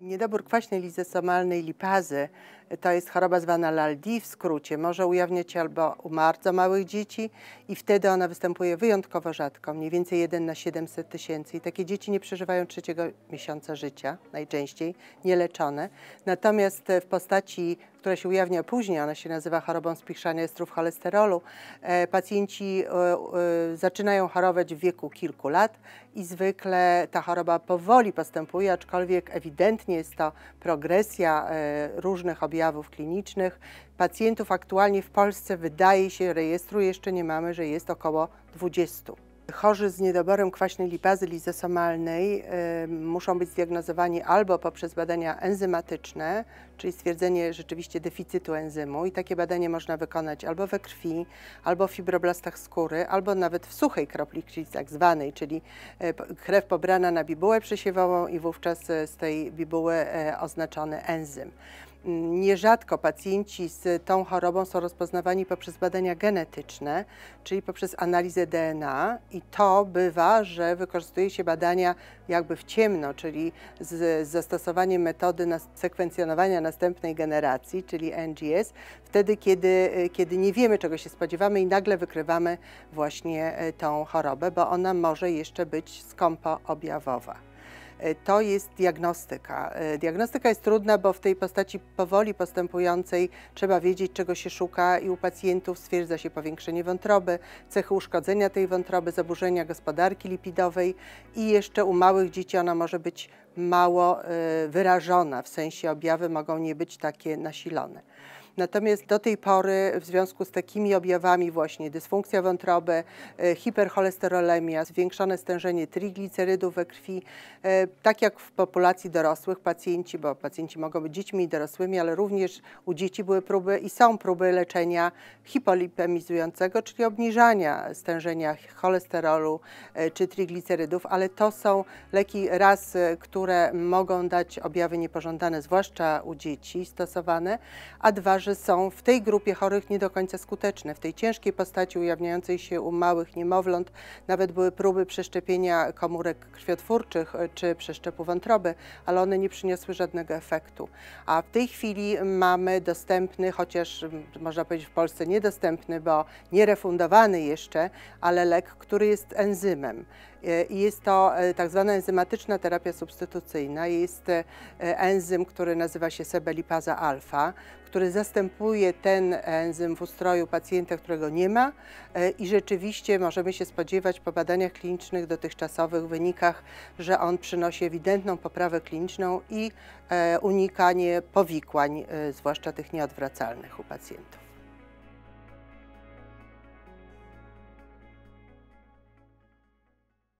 Niedobór kwaśnej lizosomalnej lipazy to jest choroba zwana LALDI w skrócie. Może ujawniać albo u bardzo małych dzieci i wtedy ona występuje wyjątkowo rzadko, mniej więcej 1 na 700 tysięcy. I takie dzieci nie przeżywają trzeciego miesiąca życia, najczęściej nieleczone. Natomiast w postaci, która się ujawnia później, ona się nazywa chorobą spichrzania estrów cholesterolu, e, pacjenci e, e, zaczynają chorować w wieku kilku lat i zwykle ta choroba powoli postępuje, aczkolwiek ewidentnie jest to progresja różnych objawów klinicznych. Pacjentów aktualnie w Polsce wydaje się, rejestru jeszcze nie mamy, że jest około 20. Chorzy z niedoborem kwaśnej lipazy lizosomalnej muszą być zdiagnozowani albo poprzez badania enzymatyczne, czyli stwierdzenie rzeczywiście deficytu enzymu i takie badanie można wykonać albo we krwi, albo w fibroblastach skóry, albo nawet w suchej kropli krwi tak zwanej, czyli y, krew pobrana na bibułę przesiewową i wówczas z tej bibuły y, oznaczony enzym. Nierzadko pacjenci z tą chorobą są rozpoznawani poprzez badania genetyczne, czyli poprzez analizę DNA i to bywa, że wykorzystuje się badania jakby w ciemno, czyli z zastosowaniem metody na sekwencjonowania następnej generacji, czyli NGS, wtedy kiedy, kiedy nie wiemy czego się spodziewamy i nagle wykrywamy właśnie e, tą chorobę, bo ona może jeszcze być skąpo objawowa. E, to jest diagnostyka. E, diagnostyka jest trudna, bo w tej postaci powoli postępującej trzeba wiedzieć, czego się szuka i u pacjentów stwierdza się powiększenie wątroby, cechy uszkodzenia tej wątroby, zaburzenia gospodarki lipidowej i jeszcze u małych dzieci ona może być mało e, wyrażona, w sensie objawy mogą nie być takie nasilone. Natomiast do tej pory w związku z takimi objawami właśnie dysfunkcja wątroby, e, hipercholesterolemia, zwiększone stężenie triglicerydów we krwi, e, tak jak w populacji dorosłych pacjenci, bo pacjenci mogą być dziećmi i dorosłymi, ale również u dzieci były próby i są próby leczenia hipolipemizującego, czyli obniżania stężenia cholesterolu czy triglicerydów, ale to są leki raz, które mogą dać objawy niepożądane, zwłaszcza u dzieci stosowane, a dwa, że są w tej grupie chorych nie do końca skuteczne. W tej ciężkiej postaci ujawniającej się u małych niemowląt nawet były próby przeszczepienia komórek krwiotwórczych e, czy przeszczepu wątroby, ale one nie przyniosły żadnego efektu. A w tej chwili mamy dostępny, chociaż można powiedzieć w Polsce niedostępny, bo nierefundowany jeszcze, ale lek, który jest enzymem. E, I jest to e, tak zwana enzymatyczna terapia substytucyjna. Jest enzym, który nazywa się sebelipaza alfa, który zastępuje ten enzym w ustroju pacjenta, którego nie ma e, i rzeczywiście możemy się spodziewać po badaniach klinicznych dotychczasowych wynikach, że on przynosi ewidentną poprawę kliniczną i e, unikanie powikłań, e, zwłaszcza tych nieodwracalnych u pacjentów.